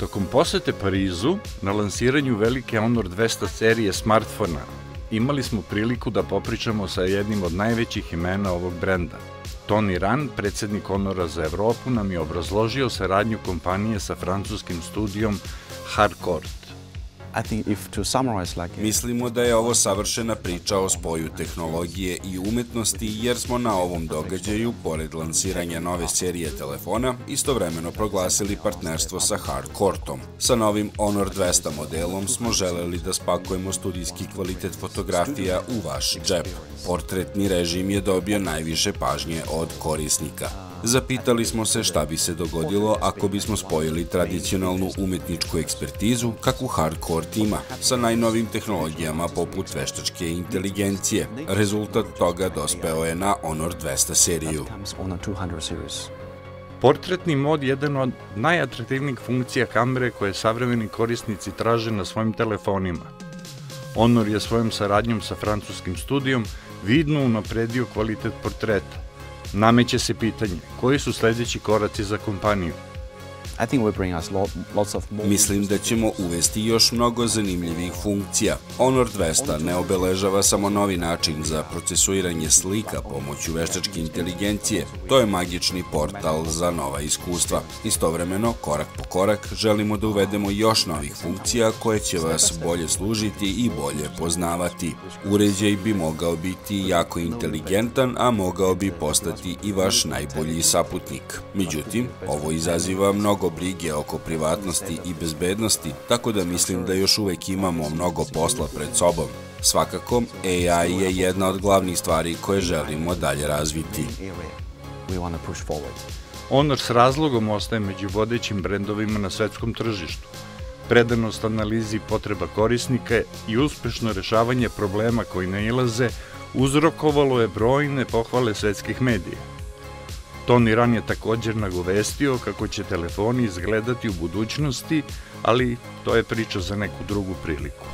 Tokom posete Parizu, na lansiranju velike Honor 200 serije smartfona, imali smo priliku da popričamo sa jednim od najvećih imena ovog brenda. Tony Ran, predsednik Honora za Evropu, nam je obrazložio saradnju kompanije sa francuskim studijom Hardcore. Mislimo da je ovo savršena priča o spoju tehnologije i umetnosti jer smo na ovom događaju, pored lansiranja nove serije telefona, istovremeno proglasili partnerstvo sa Hardcortom. Sa novim Honor 200 modelom smo želeli da spakujemo studijski kvalitet fotografija u vaš džep. Portretni režim je dobio najviše pažnje od korisnika. Zapitali smo se šta bi se dogodilo ako bismo spojili tradicionalnu umetničku ekspertizu kakvu hardcore ima sa najnovim tehnologijama poput veštačke inteligencije. Rezultat toga dospeo je na Honor 200 seriju. Portretni mod je jedan od najatraktivnijih funkcija kamere koje savremeni korisnici traže na svojim telefonima. Honor je svojom saradnjom sa francuskim studijom vidno unapredio kvalitet portreta, Nameće se pitanje, koji su sledeći koraci za kompaniju? Mislim da ćemo uvesti još mnogo zanimljivih funkcija. Honor 200 ne obeležava samo novi način za procesuiranje slika pomoću veštačke inteligencije. To je magični portal za nova iskustva. Istovremeno, korak po korak, želimo da uvedemo još novih funkcija koje će vas bolje služiti i bolje poznavati. Uređaj bi mogao biti jako inteligentan, a mogao bi postati i vaš najbolji saputnik. Međutim, ovo izaziva mnogo brige oko privatnosti i bezbednosti, tako da mislim da još uvek imamo mnogo posla pred sobom. Svakako, AI je jedna od glavnih stvari koje želimo dalje razviti. Honor s razlogom ostaje među vodećim brendovima na svetskom tržištu. Predanost analizi potreba korisnika i uspešno rešavanje problema koji nailaze uzrokovalo je brojne pohvale svetskih medija. Tony Ran je također nagovestio kako će telefoni izgledati u budućnosti, ali to je priča za neku drugu priliku.